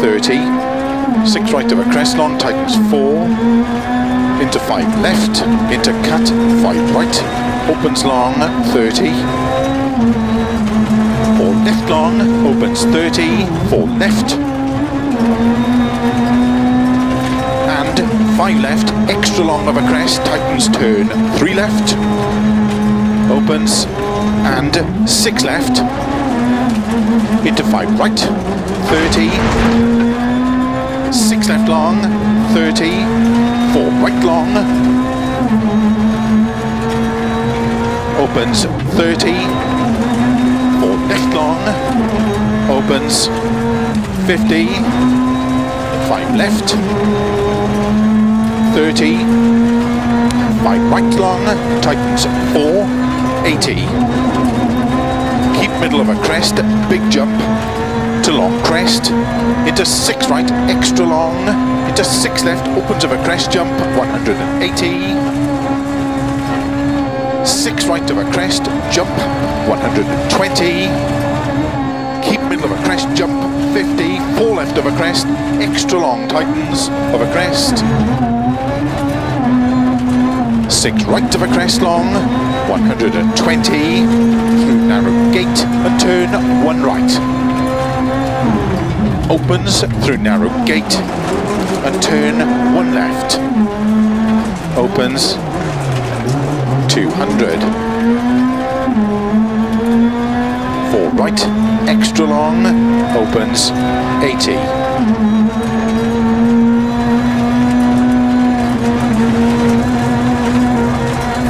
30. Six right of a crest long, tightens four. Into five left, into cut, five right. Opens long, 30. Four left long, opens 30. Four left. And five left, extra long of a crest, tightens turn, three left opens and six left into five right 30 six left long 30 four right long. Opens 30 four left long. Opens 50 five left. 30 five right long. Tightens four. 80. Keep middle of a crest, big jump to long crest, into six right, extra long, into six left, opens of a crest jump, 180. Six right of a crest, jump, 120. Keep middle of a crest, jump, 50. Four left of a crest, extra long, tightens of a crest. Six right of a crest long, 120 through narrow gate and turn one right. Opens through narrow gate and turn one left. Opens 200. Four right, extra long, opens 80.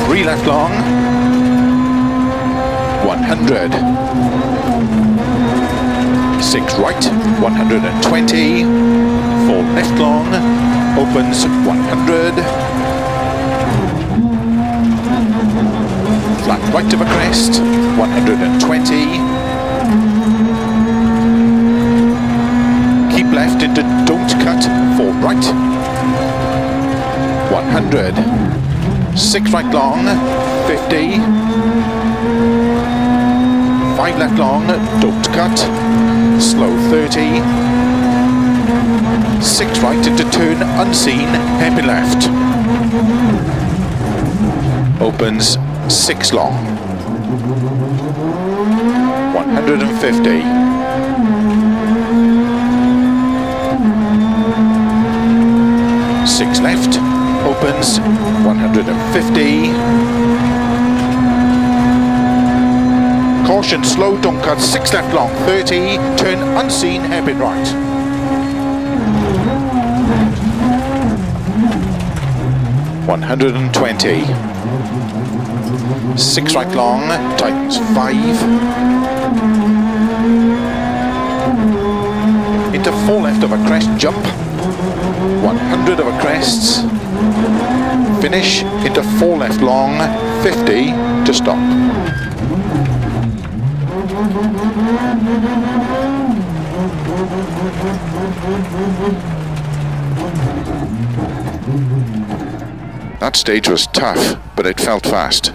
three left long, 100. Six right, 120. Four left long, opens 100. Flat right of a crest, 120. Keep left into don't cut, four right, 100 six right long, 50, five left long, don't cut, slow 30, six right into turn unseen, hairpin left, opens six long, 150, six left, opens 150. Caution, slow, don't cut, six left long, 30, turn unseen, hairpin right. One hundred and twenty. Six right long, tightens five. Into four left of a crest jump. 100 of a crests. Finish into four left long, 50 to stop. That stage was tough, but it felt fast.